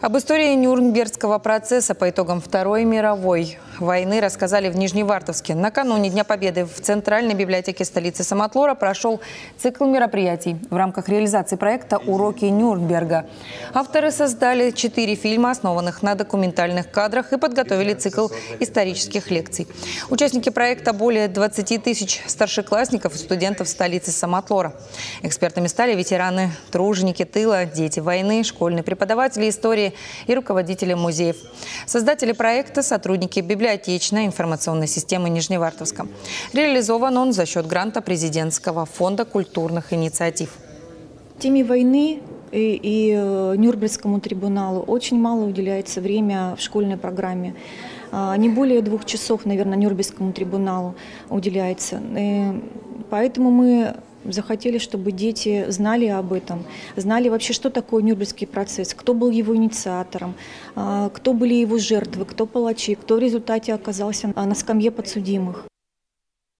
Об истории Нюрнбергского процесса по итогам Второй мировой войны рассказали в Нижневартовске. Накануне Дня Победы в Центральной библиотеке столицы Самотлора прошел цикл мероприятий в рамках реализации проекта «Уроки Нюрнберга». Авторы создали четыре фильма, основанных на документальных кадрах, и подготовили цикл исторических лекций. Участники проекта более 20 тысяч старшеклассников и студентов столицы Самотлора. Экспертами стали ветераны, труженики тыла, дети войны, школьные преподаватели истории и руководители музеев. Создатели проекта – сотрудники библиотечной информационной системы Нижневартовска. Реализован он за счет гранта президентского фонда культурных инициатив. Теме войны и, и э, Нюрнбергскому трибуналу очень мало уделяется время в школьной программе. А, Не более двух часов, наверное, Нюрнбергскому трибуналу уделяется. И поэтому мы захотели, чтобы дети знали об этом, знали вообще, что такое Нюрнбергский процесс, кто был его инициатором, а, кто были его жертвы, кто палачи, кто в результате оказался на скамье подсудимых.